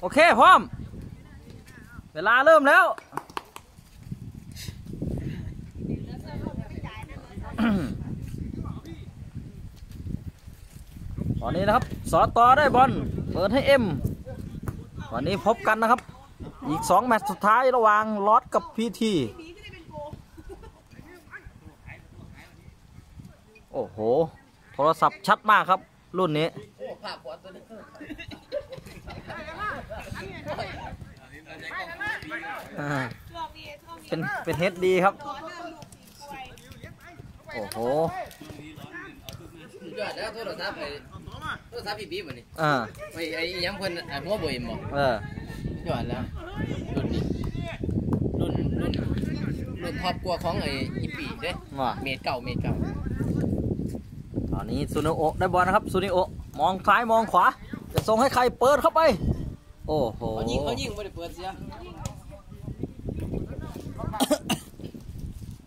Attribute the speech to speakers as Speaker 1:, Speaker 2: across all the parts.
Speaker 1: โอเค พร้อม เวลาเริ่มแล้ว ตอนนี้นะครับ สอตอได้บอล เปิดให้เอ็มวันนี้พบกันนะครับ อีกสองแมตช์สุดท้ายระหว่างลอสกับพีที โอ้โห โทรศัพท์ชัดมากครับ รุ่นนี้อ่า เป็นเป็นเฮดดีครับ โอ้โห
Speaker 2: ยอดแล้วโทรศัพท์ไอ้โทรศัพท์พี่บีบอันนี้
Speaker 1: อ่า
Speaker 2: ไอ้ไอ้ยังเพิ่นไอ้หัวบ่เอ็มบ่
Speaker 1: เออ
Speaker 2: ยอดแล้วรุ่นนี้รุ่นรุ่นรุ่นท็อปกว่าของไอ้อีปีเด้
Speaker 1: ว่า
Speaker 2: เมตรเก่าเมตรเก่า
Speaker 1: ตอนนี้ซูนิโอได้บอลนะครับซูนิโอมองซ้ายมองขวา จะส่งให้ใครเปิดเข้าไป โอ้โห
Speaker 2: เขายิงเขายิงบ่ได้เปิดเสีย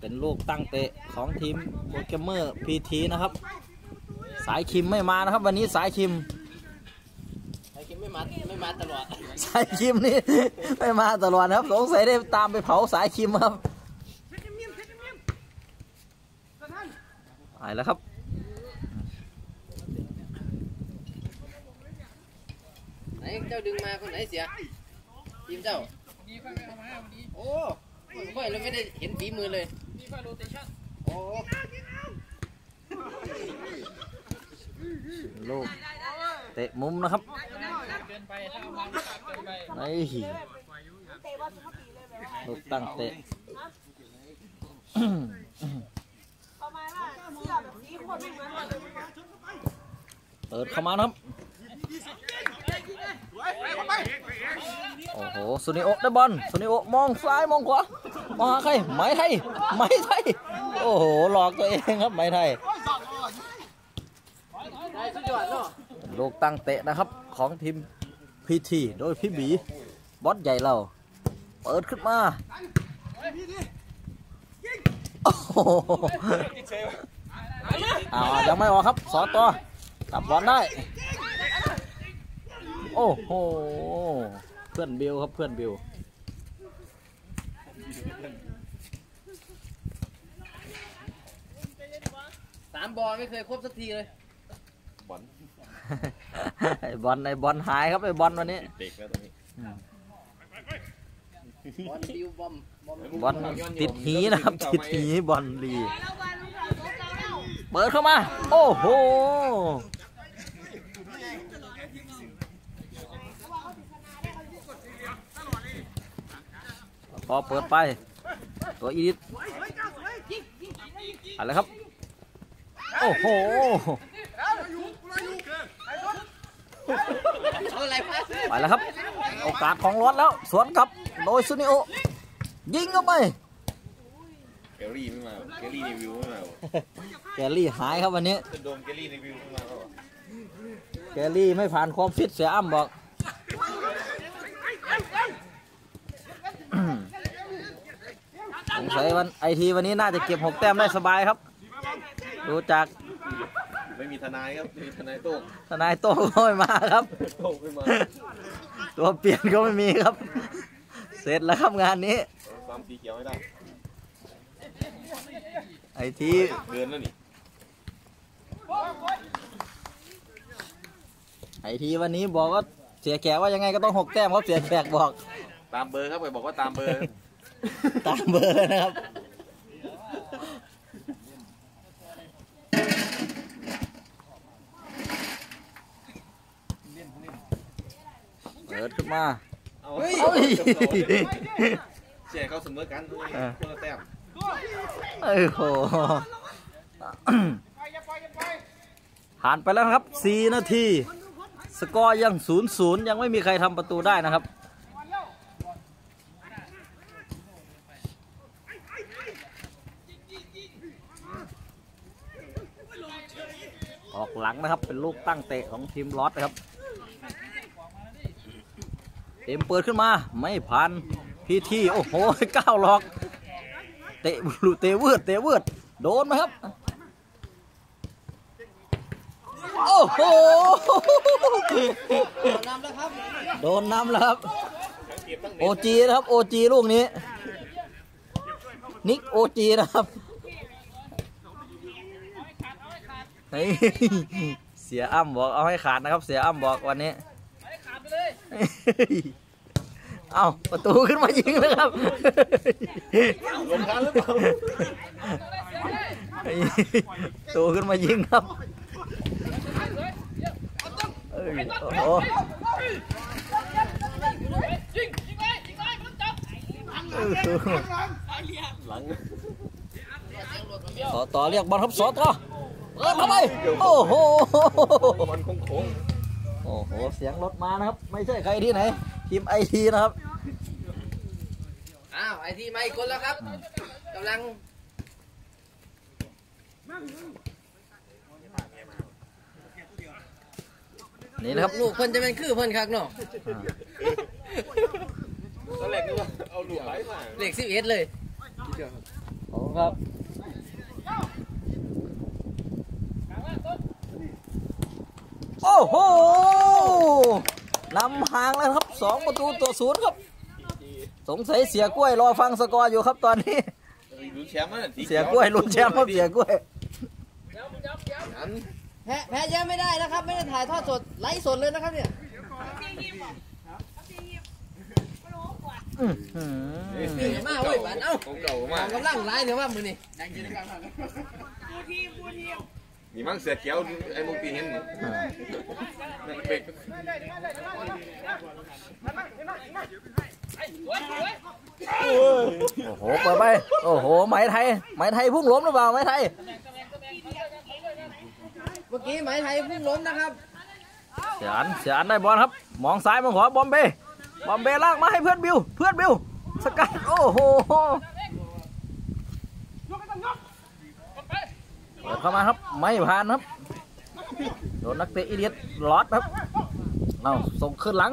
Speaker 1: เป็นลูกตั้งเตะของทีมโปรแกรมเมอร์พีทีนะครับ สายคิมไม่มานะครับ วันนี้สายคิม
Speaker 2: ไอ้คิมไม่มาไม่มาตลอด
Speaker 1: สายคิมนี่ไม่มาตลอดนะครับสงสัยได้ตามไปเผาสายคิมครับไปแล้วครับ
Speaker 2: ไหน เจ้าดึงมาคนไหนเสียทีมเจ้าโอ้ค่อยเราไม่ได้เห็นฝีมือเลยโอ้
Speaker 1: ลูกเตะมุมนะครับนี่ลูกตั้งเตะ
Speaker 3: ประมาณว่าเสื้อแบบนี้คนไม่เหมือนกันเลย
Speaker 1: เปิดเข้ามานะครับ โอ้โหสุนิโอได้บอลสุนิโอมองซ้ายมองขวามองหาใครไหมไทยไหมไทยโอ้โหหลอกตัวเองครับไหมไทย
Speaker 2: ได้สุดยอดเนาะ
Speaker 1: ลูกตั้งเตะนะครับของทีมพีทีโดยพี่บีบอสใหญ่เรา เปิดขึ้นมาโอ้โหอ้าวยังไม่ออกครับสอต่อกลับบอลได้ โอ้โห เพื่อนบิวครับเพื่อนบิว
Speaker 2: สามบอลไม่เคยครบสักทีเลย
Speaker 1: ไอ้บอลไอ้บอลหายครับไอ้บอลวันนี้
Speaker 4: เด็กแล้วตรงนี้
Speaker 2: บอลดิวบอมบอม
Speaker 1: บอลติดหีนะครับ ติดหีบอลลี เปิดเข้ามา โอ้โห พอเปิดไป ตัวอีดิทอะไรครับ โอ้โห
Speaker 2: เอาอะไรพา
Speaker 1: ไปแล้วครับ โอกาสของรถแล้ว สวนกลับ โดยซุนิโอ ยิงเข้าไป
Speaker 4: เกลลี่ไม่มาเกลลี่รีวิวไม่มา
Speaker 1: แกลลี่หายครับวันนี้
Speaker 4: จะโดนเกลลี่รีวิวไม่มาแล้ว
Speaker 1: แกลลี่ไม่ผ่านความฟิตเสียอ้ำบอก สงสัยวันไอทีวันนี้น่าจะเก็บหกแต้มได้สบายครับ ดูจาก
Speaker 4: ไม่มีทนายครับไม่มีทนายโต้ง
Speaker 1: ทนายโต้งก็ไม่มาครับ
Speaker 4: โต้งไม่มา
Speaker 1: ตัวเปลี่ยนก็ไม่มีครับ เสร็จแล้วครับงานนี้
Speaker 4: ความสีเขียวไม่ได้
Speaker 1: ไอที
Speaker 4: เกินแล้วนี่
Speaker 1: ไอทีวันนี้บอกว่าเสียแขกว่ายังไงก็ต้องหกแต้มครับเสียแขกบอก
Speaker 4: ตามเบอร์ครับไปบอกว่าตามเบอร์
Speaker 1: ตามเบอร์นะครับ เปิดขึ้นมา
Speaker 4: เอา
Speaker 1: เฮ้ย
Speaker 4: เสียเขาเสมอกันคนละแต้ม
Speaker 1: โอ้โหผ่านไปแล้วครับ 4 นาที สกอร์ยัง 0-0 ยังไม่มีใครทำประตูได้นะครับ ออก หลังนะครับ เป็นลูกตั้งเตะของทีมลอสนะครับเต็มเปิดขึ้นมาไม่ผ่านพีทีโอ้โหก้าวหลอก เตะลูเตะวืดเตะวืดโดนไหมครับ โอ้โหโดนนำแล้วครับโอจีนะครับโอจีลูกนี้ นิกโอจีนะครับ เฮ้ยเสียอ้ำบอกเอาให้ขาดนะครับ เสียอ้ำบอกวันนี้เอาประตูขึ้นมายิงเลยครับ
Speaker 4: ลงทันหรือเปล่า
Speaker 1: ประตูขึ้นมายิงครับเอ้ยโอ้โห
Speaker 4: หลัง
Speaker 1: สอต่อเรียกบอลครับสอต่อ เอิ้นเข้าไป โอ้โห
Speaker 4: มันโค้ง
Speaker 1: โอ้โห เสียงรถมานะครับ ไม่ใช่ใครที่ไหน ทีมไอทีนะครับ
Speaker 2: อ้าว ไอทีมาอีกคนแล้วครับกำลัง
Speaker 1: นี่นะครับ
Speaker 2: ลูกเพิ่นจะเป็นคือเพิ่นคักเนาะ
Speaker 4: ๆตอนแรกนึกว่าเอาหลวงไหลมา
Speaker 2: เลขสิบเอ็ดเลย
Speaker 1: ขอบคุณครับ โอ้โหนำห่างแล้วครับสองประตูต่อศูนย์ครับ สงสัยเสียกล้วยรอฟังสกอร์อยู่ครับตอนนี้
Speaker 4: ลุ้นแชมป์อะ
Speaker 1: เสียกล้วยลุ้นแชมป์ครับเสียกล้วย
Speaker 4: อัน
Speaker 2: แพ้แพ้เยอะไม่ได้นะครับ ไม่ได้ถ่ายทอดสดไลฟ์สดเลยนะครับเนี่ย
Speaker 1: อื้อหือ
Speaker 2: นี่มาเว้ยบ้านเอ้า
Speaker 4: ของเก่า
Speaker 2: อ
Speaker 4: มา
Speaker 2: อกกำลังไลฟ์เนี่ยว่ามือนี่
Speaker 4: นี่มั่งเสือเขียวไอ้มุกปีเห็นนี่เบรก
Speaker 1: โอ้โหเปิดไป โอ้โหไหมไทยไหมไทยพุ่งล้มหรือเปล่าไหมไทย
Speaker 2: เมื่อกี้ไหมไทยเพิ่งล้มนะครับ
Speaker 1: เสียอันเสียอันได้บอลครับ มองซ้ายมองขวาบอมเบย์บอมเบย์ลากมาให้เพื่อนบิว เพื่อนบิว สกัด โอ้โห ปิดเข้ามาครับไม่ผ่านครับโดนนักเตะอีเดียตลอดครับเอาส่งขึ้นหลัง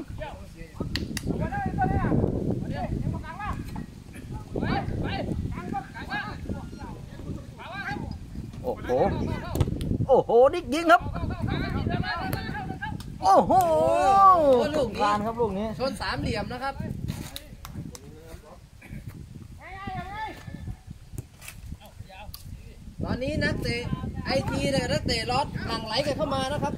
Speaker 1: โอ้โหโอ้โหนิกยิงครับโอ้โห
Speaker 2: ลูกนี้
Speaker 1: การครับลูกนี้
Speaker 2: ชนสามเหลี่ยมนะครับ ตอนนี้นักเตะไอทีเนี่ยนักเตะลอสหลั่งไหลกันเข้ามานะครับ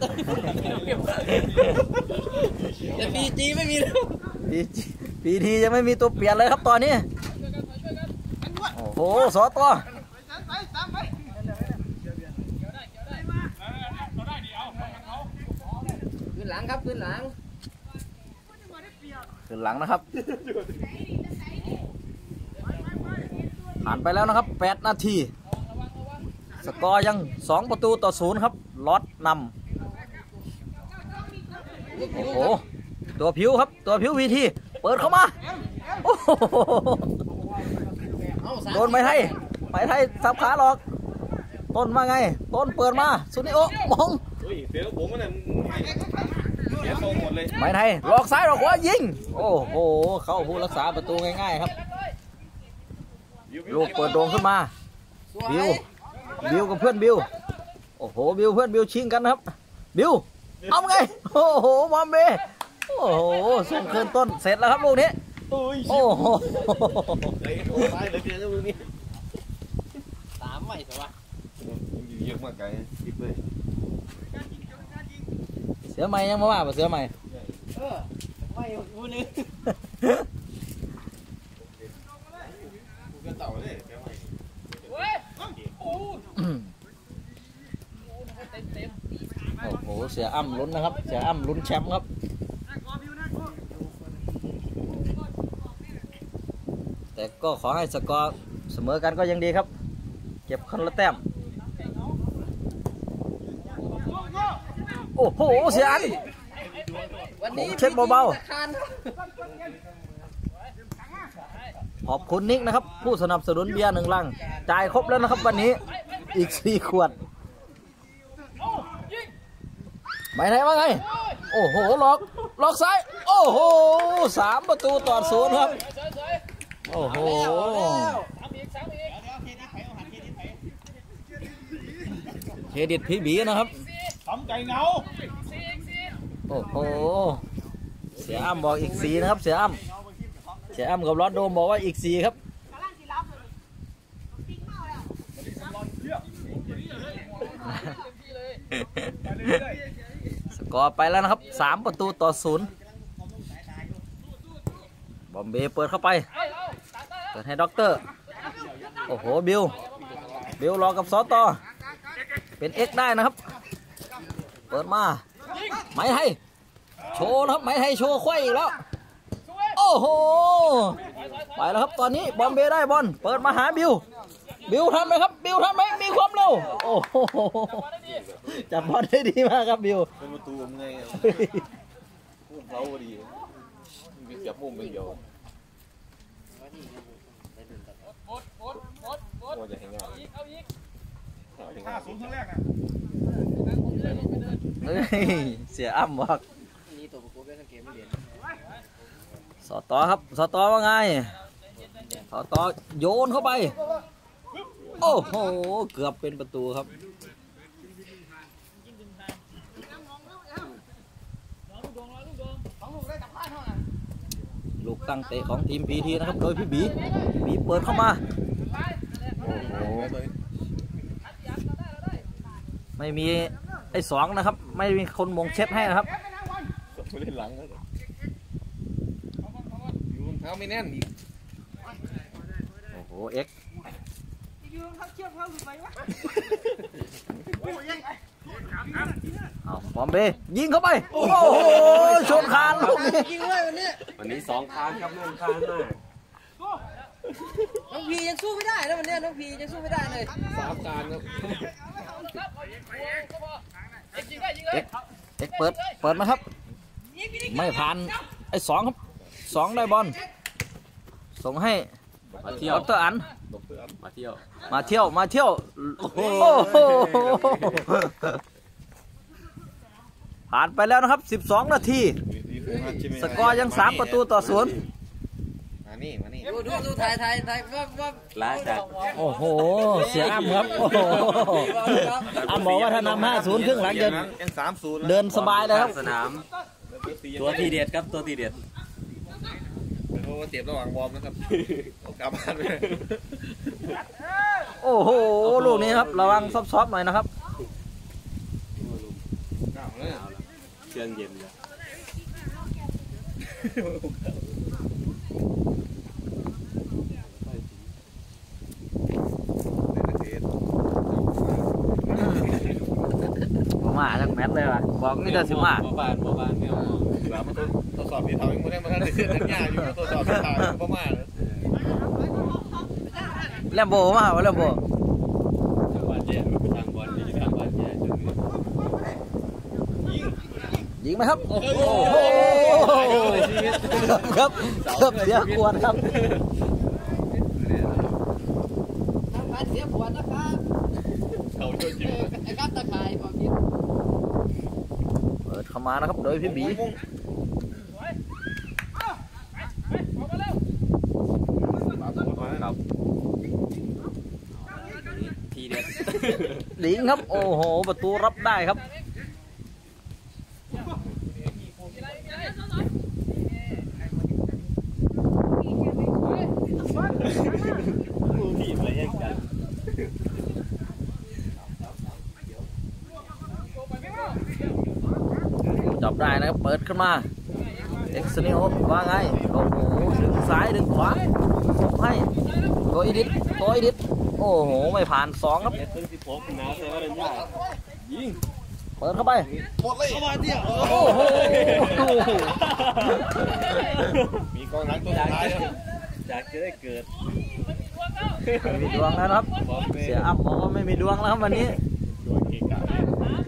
Speaker 2: แต่พีจีไม่มีแล้ว
Speaker 1: ปีปีทียังไม่มีตัวเปลี่ยนเลยครับตอนนี้ โอ้โหสอตัว
Speaker 2: ขึ้นหลังครับขึ้นหลัง
Speaker 1: ขึ้นหลังนะครับผ่านไปแล้วนะครับ 8 นาที สกอร์ยัง 2 ประตูต่อศูนย์ครับล็อตนำโอ้โหตัวผิวครับ ตัวผิววีทีเปิดเข้ามาโอ้โห
Speaker 2: เอาสาม
Speaker 1: โดนไม้ไทยไม้ไทยสับขาหลอก ต้นมาไง ต้นเปิดมาสุนิโอะมอง
Speaker 4: เฮ้ยเสือผมมันน่ะเสียทรงหมดเลย
Speaker 1: ไม้ไทยหลอกซ้ายหลอกขวายิง โอ้โห เข้าผู้รักษาประตูง่ายๆครับ ลูกเปิดโด่งขึ้นมา
Speaker 2: สวย
Speaker 1: บิว บิวกับเพื่อนบิวโอ้โหบิวเพื่อนบิวชิงกันนะครับ บิวเอาไงโอ้โหมอมเบโอ้โหส่งคืนต้นเสร็จแล้วครับลูกนี้
Speaker 4: โอ้ย
Speaker 1: โอ้โห
Speaker 4: ไอ้โอ้ตายเลยเพียงแล้วมึงนี่
Speaker 2: สามไหวสิวะ
Speaker 4: อยู่เยอะมากไกลคิดเลย
Speaker 1: เสือใหม่ยังมาว่าป่ะเสือใหม่
Speaker 2: เออไหวกูนึง
Speaker 4: กูก็เต่าเลยแกไม่
Speaker 1: โอ้โหเสียอ้ำลุ้นนะครับ เสียอ้ำลุ้นแชมป์ครับแต่ก็ขอให้สกอร์เสมอกันก็ยังดีครับ เก็บคนละแต้มโอ้โหเสียอัน
Speaker 2: วันนี้
Speaker 1: ผมเช็ดเบาๆ
Speaker 2: ตะคานครับ
Speaker 1: ขอบคุณนิกนะครับ ผู้สนับสนุนเบียร์หนึ่งลัง จ่ายครบแล้วนะครับวันนี้อีกสี่ขวด ไม่ไหนว่าไง โอ้โหล็อกล็อกซ้าย โอ้โหสามประตูต่อศูนย์ครับ โอ้โหเครดิตพี่บีนะครับ
Speaker 5: ใจเหงา
Speaker 1: โอ้โห เสียอ้ำบอกอีกสีนะครับ เสียอ้ำเสียอ้ำกับรอดโดมบอกว่าอีกสีครับ
Speaker 3: กำลังสิรับเลยติ๊กเมาแล้ว
Speaker 1: สกอไปแล้วนะครับสามประตูต่อศูนย์บอมเบย์เปิดเข้าไป เปิดให้ด็อกเตอร์ โอ้โห บิวบิวรอกับซอต่อ เป็นเอ็กได้นะครับ เปิดมาไหมไทยโชว์นะครับไหมไทยโชว์ควายอีกแล้ว โอ้โห ไปแล้วครับตอนนี้บอมเบย์ได้บอล เปิดมาหาบิว บิวทันไหมครับ บิวทันไหมมีความเร็วโอ้โหจับบอลได้ดีมากครับบิว
Speaker 4: เป็นประตูผมไงพุ่มเขาดีมีเสียบมุมเป็นเดียวว่าจะให้งาน
Speaker 5: ห้าศูนย์ครั้งแรกนะ
Speaker 1: เฮ้เสียอ้ำบอก
Speaker 2: นี่ตัวประกบเป็นเกมไม่เรียน
Speaker 1: สอตอครับ สอตอว่าไง สอตอโยนเข้าไป โอ้โห เกือบเป็นประตูครับ ลูกตั้งเตะของทีมพีทีนะครับ โดยพี่บีบีเปิดเข้ามา โอ้โห ไม่มีไอ้สองนะครับ ไม่มีคนมงเช็ดให้นะครับ
Speaker 4: ไม่เล่นหลังแล้วอยู่รองเท้าไม่แน่นอีก
Speaker 1: โอ้โห เอ็ก
Speaker 3: ยืนเขาเชือกเขาหลุดไปวะ
Speaker 1: เอาบอมเบย์ยิงเข้าไป โอ้โหชนคานลูกนี้
Speaker 2: ยิงเลยวันนี้
Speaker 4: วันนี้สองคานครับเรื่องคานมาก
Speaker 2: น้องพียังสู้ไม่ได้นะวันนี้น้องพียังสู้ไม่ได้เลย
Speaker 4: สามคานครับ
Speaker 1: เอ็กเอ็กเปิดเปิดนะครับ ไม่ผ่านไอ้สองครับสองได้บอลส่งให้
Speaker 4: มาเที่ยว
Speaker 1: ดรอัน
Speaker 4: ดกเตือนมาเที่ยว
Speaker 1: มาเที่ยว มาเที่ยว โอ้โห ผ่านไปแล้วนะครับ 12 นาที สกอร์ยัง 3 ประตูต่อศูนย์
Speaker 4: มานี่มานี่
Speaker 2: ดูดูดูถ่ายถ่ายถ่ายว่าว่า
Speaker 4: ลาจาก
Speaker 1: โอ้โห เสียอ้ำครับ โอ้โหอ้ำบอกว่าถ้านำ5-0ครึ่งหลังจะ
Speaker 4: ยังสามศูนย์
Speaker 1: เดินสบายเลยครับ
Speaker 6: สนาม ตัวทีเด็ดครับตัวทีเด็ด
Speaker 4: เพราะว่าเจ็บระหว่างวอร์มนะครับเอากลับบ้านไป
Speaker 1: โอ้โหลูกนี้ครับระวังซอฟๆหน่อยนะครับ
Speaker 4: กลับเลย
Speaker 6: เครื่องเย็นเลย
Speaker 1: ผมมาจากแมทเลยว่ะบอกนี่จะสิมา
Speaker 6: บ่บานบ่บานไม่เอา
Speaker 4: แล้วมันทดสอบที่เขายังไม่ได้มาทันได้เซ็นสัญญาอยู่ทดสอบที่ทางพม่าเลย
Speaker 1: แลมโบมาวะแลมโบ
Speaker 6: ทางบ้านแย่ทางบอลนี่ทางบ้านแย่จนนี้
Speaker 1: ยิงไหมครับ โอ้โหครับเกือบเสียขวดครับ
Speaker 2: ทางการเสียปวดนะครับ
Speaker 4: เขาโดนยิง
Speaker 2: ไอ้ครับตะไคร้บอกยิง
Speaker 1: เปิดเข้ามานะครับ โดยพี่บี
Speaker 4: ครับ
Speaker 6: ทีเด็ด
Speaker 1: หลิง ครับ โอ้โห ประตูรับได้ครับ จับได้นะครับ เปิดขึ้นมา เอ็กซ์นิโอว่าไง โอ้โห ดึงซ้าย ดึงขวาส่งให้ตัวอีดิตัวอีดิท โอ้โห ไม่ผ่านสองครับ
Speaker 6: เด็ดตึ้งสิบหกนะเซเว่นยายิง
Speaker 1: เปิดเข้าไป
Speaker 4: หมดเลย
Speaker 6: เข้ามาเที่ยว
Speaker 1: โอ้โห
Speaker 4: มีกองหลังตัวสุดท้ายครับ
Speaker 6: จากจะได้เกิด
Speaker 1: ไม่มีดวงแล้วนะครับ
Speaker 6: บอมเบ้
Speaker 1: เสียอ้ำบอกว่าไม่มีดวงแล้วครับวันนี้
Speaker 4: โดนเกะกะเลย
Speaker 1: อืม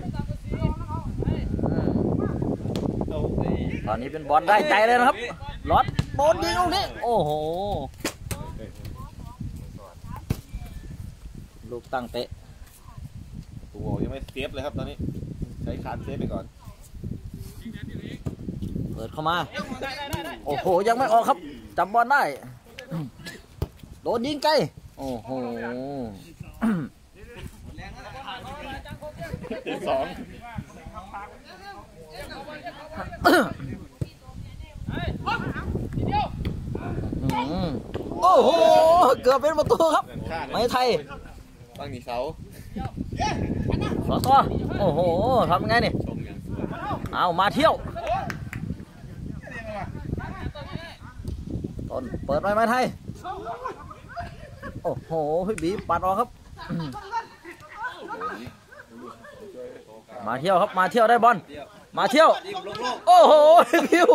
Speaker 6: เอาไป
Speaker 1: ตอนนี้เป็นบอลได้ใจเลยนะครับล็อตบอลยิงลูกนี้โอ้โห ลูกตั้งเตะ
Speaker 4: ตัวยังไม่เซฟเลยครับตอนนี้ ใช้คานเซฟไปก่อน
Speaker 1: เปิดเข้ามา โอ้โห ยังไม่ออกครับจับบอลได้ โดนยิงไกล โอ้โห
Speaker 4: สอง
Speaker 1: โอ้โห เกือบเป็นประตูครับ ไม้ไทย
Speaker 4: ตั้งนี่เสา
Speaker 1: สอต่อโอ้โหทำยังไงนี่
Speaker 6: ชมอย่างสวย
Speaker 1: เอามาเที่ยว ต้นเปิดไม้ไม้ไทย โอ้โหพี่บีปัดออกครับ มาเที่ยวครับ มาเที่ยวได้บอล มาเที่ยว โอ้โหบิว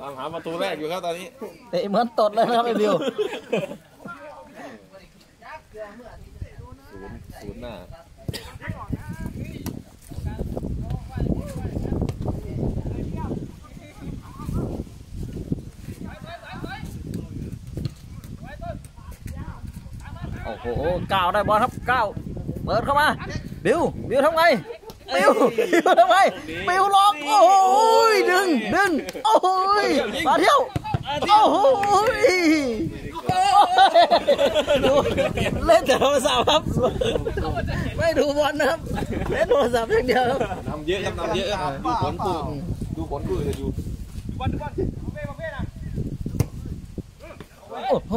Speaker 4: ตามหาประตูแรกอยู่ครับตอนนี้
Speaker 1: เตะเหมือนตดเลยนะครับไอ้บิว
Speaker 4: ศูนย์ศูนย์หน้า
Speaker 1: โอ้โหก้าวได้บอลครับก้าวเปิดเข้ามาบิวบิวทำไงบิวบิวทำไงบิวล็อกโอ้โหดึงดึงโอ้โหมาเที่ยวโอ้โหดูเล่นแต่โทรศัพท์ครับ ไม่ดูบอลนะครับเล่นโทรศัพท์อย่างเดียวครับ
Speaker 4: นำเยอะครับนำเยอะครับดูผลคู่ดูผลคู่จะอยู่
Speaker 1: โอ้โห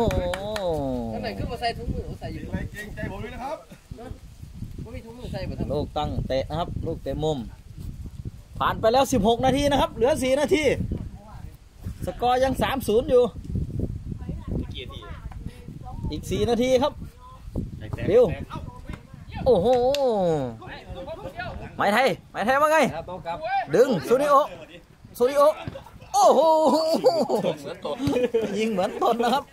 Speaker 2: ข้างในคือมาใส่ถุงมือใส่อยู่
Speaker 5: ใจเกรงใจผมด้วยนะครับ
Speaker 2: ไม่มีถุงมือใส่บ่ทั้ง
Speaker 1: ลูกตั้งเตะนะครับ ลูกเตะมุม ผ่านไปแล้ว 16 นาทีนะครับ เหลือ 4 นาที สกอร์ยัง 3-0 อยู่ อีก 4 นาทีครับบิวโอ้โหไม้ไทยไม้ไทยว่าไง
Speaker 2: ครับต้องกลับ
Speaker 1: ดึงซูนิโอซูนิโอ โอ้โห
Speaker 4: เหมือนตด
Speaker 1: ยิงเหมือนตนนะครับ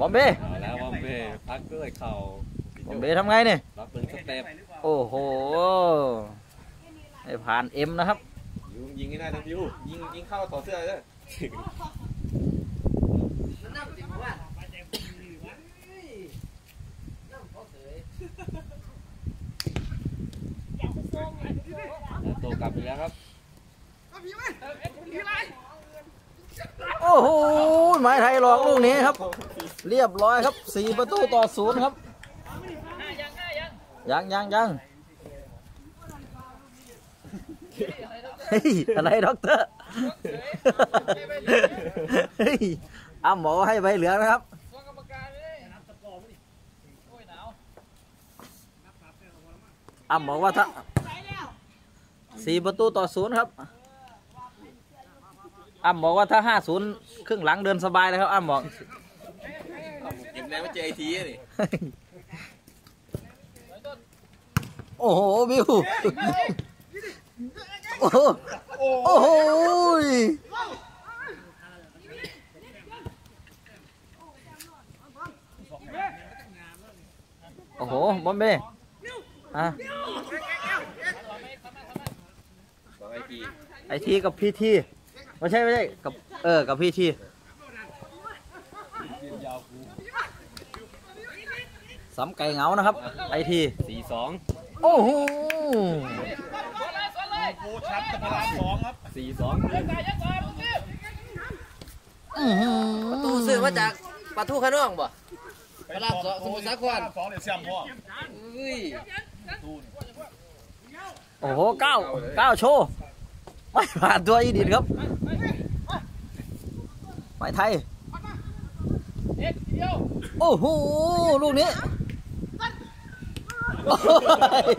Speaker 1: บอมเบ้
Speaker 6: เอาแล้วบอมเบ้พักด้วยเข่า
Speaker 1: บอมเบ้ทำไงเนี่ย
Speaker 6: รับเป็นสเต็ป
Speaker 1: โอ้โหไม่ผ่านเอ็มนะครับ
Speaker 4: ยิงยิงให้ได้นะบิวยิงยิงเข้าต่อดเสื้อเลย
Speaker 2: น้ำติดว่าน้ำเขาเสย
Speaker 6: แล้วโตกลับอีกแล้วครับ
Speaker 1: โอ้โหไม้ไทยหลอกลูกนี้ครับ เรียบร้อยครับสี่ประตูต่อศูนย์ครับยังยังยังเฮ้ยอะไรด็อกเตอร์เฮ้ยอ้ำหมอให้ใบเหลืองนะครับอ้ำบอว่าถ้าสี่ประตูต่อศูนย์ครับ อ้ำบอกว่าถ้าห้าศูนย์ครึ่งหลังเดินสบายเลยครับอ้ำบอก
Speaker 4: เก็บแนวไว้เจไอทีนี่
Speaker 1: โอ้โหบิวโอ้โหโอ้โหโอ้โหบอมเบ้อะ
Speaker 4: สองไอที
Speaker 1: ไอทีกับพีที ไม่ใช่ไม่ใช่กับเออกับพีทีสำไก่เหงานะครับไอที
Speaker 6: สี่สอง
Speaker 1: โอ้โห
Speaker 5: โอ้ชัดกับพลาสองครับ
Speaker 6: สี่สอง
Speaker 1: อื้อหือ
Speaker 2: ประตูซื้อมาจากประตูขนองบ่พลาสองสมุทรสาคร
Speaker 5: สองเนี่ยเสียมพ่อ
Speaker 2: อุ้ย
Speaker 1: โอ้โหเก้าเก้าโชว์ ไม่ผ่านตัวอีดินครับไม้ไทยโอ้โหลูกนี้โอ้ย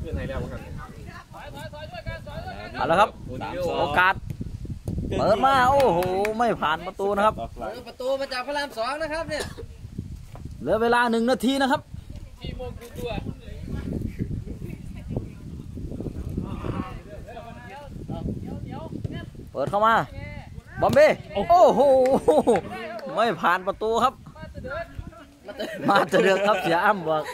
Speaker 4: เพื่อนไหนแล้วกัน
Speaker 1: เอาละครับ
Speaker 6: สามสอง
Speaker 1: โอกาสเปิดมาโอ้โหไม่ผ่านประตูนะครับ
Speaker 6: ล็อกหลัง
Speaker 2: เปิดประตูมาจากพระรามสองนะครับเนี่ย
Speaker 1: เหลือเวลาหนึ่งนาทีนะครับ ปิดเข้ามา บอมเบ้โอ้โห ไม่ผ่านประตูครับ มาจะเดือกครับเสียอ้ำบอก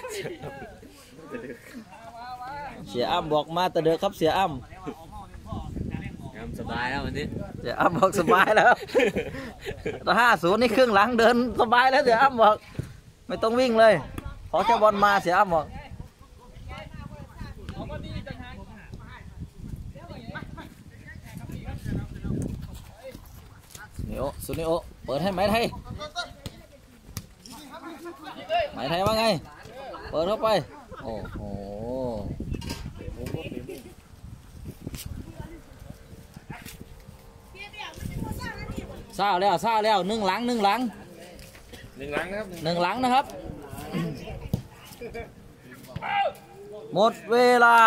Speaker 1: เสียอ้ำบอกมาแต่เดือกครับเสียอ้ำ
Speaker 6: งามสบายแล้ววันนี้
Speaker 1: เสียอ้ำบอกสบายแล้วถ้าห้าศูนย์นี่ครึ่งหลังเดินสบายแล้วเสียอ้ำบอก ไม่ต้องวิ่งเลย ขอแค่บอลมาเสียอ้ำบอก นิโอสุนิโอเปิดให้ไหมไทยไหมไทยว่าไง เปิดเข้าไป โอ้โหซาแล้วซาแล้วหนึ่งหลังหนึ่งหลัง
Speaker 6: หนึ่งหลังนะครับ
Speaker 1: หนึ่งหลังนะครับ หมดเวลา